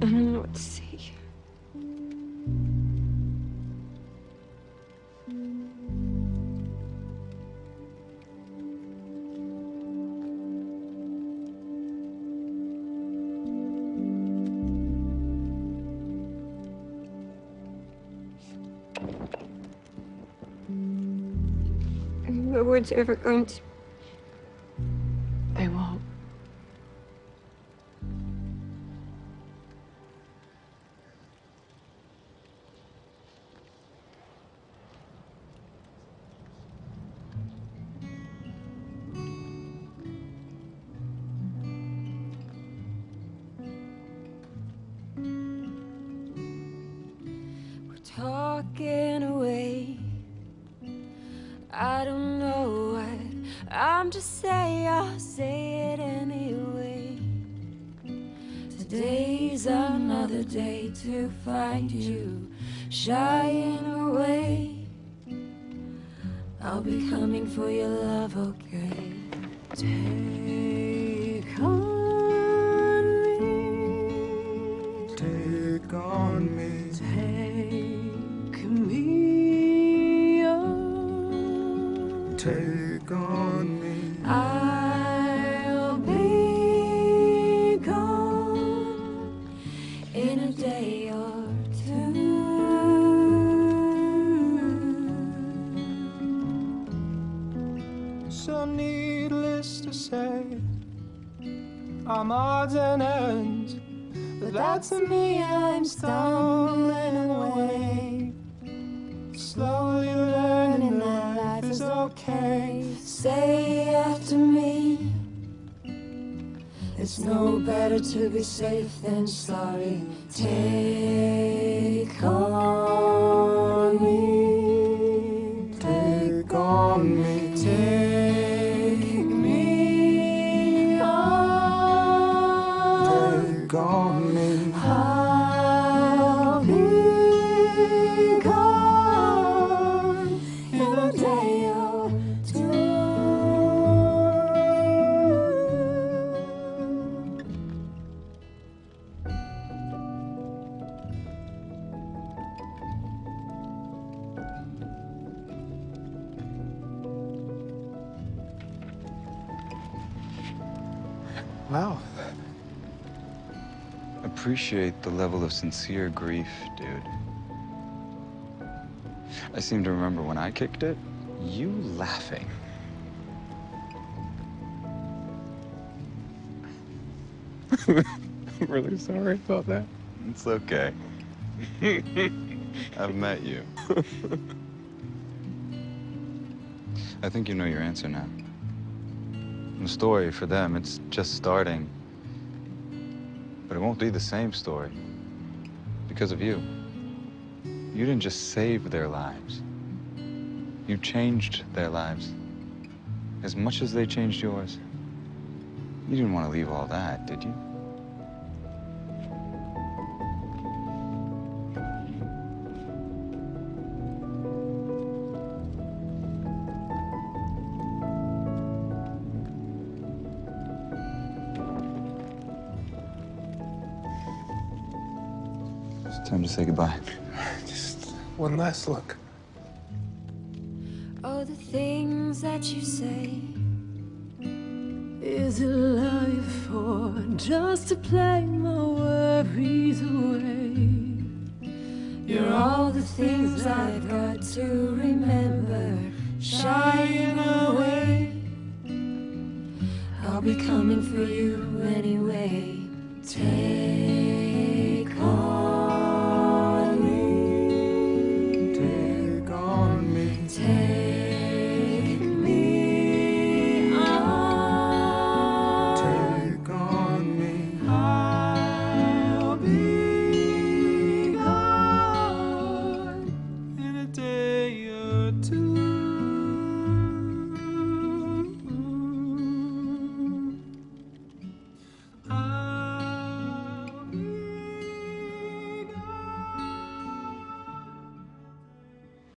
what to say. No one's ever going to. Talking away. I don't know what I'm just saying. I'll say it anyway. Today's another day to find you shying away. I'll be coming for your love, okay? Take Take on me. I'll be gone in a day or two. So needless to say, I'm odds and ends. But that's me, I'm stumbling away. Slowly learning that life is okay. Say after me. It's no better to be safe than sorry. Take Wow. Appreciate the level of sincere grief, dude. I seem to remember when I kicked it, you laughing. I'm really sorry about that. It's okay. I've met you. I think you know your answer now. The story for them, it's just starting. But it won't be the same story because of you. You didn't just save their lives, you changed their lives. As much as they changed yours. You didn't want to leave all that, did you? It's time to say goodbye. Just one last look. Oh, the things that you say. Is it life or just to play my worries away? You're all the things I've got to remember, shying away. I'll be coming for you anyway.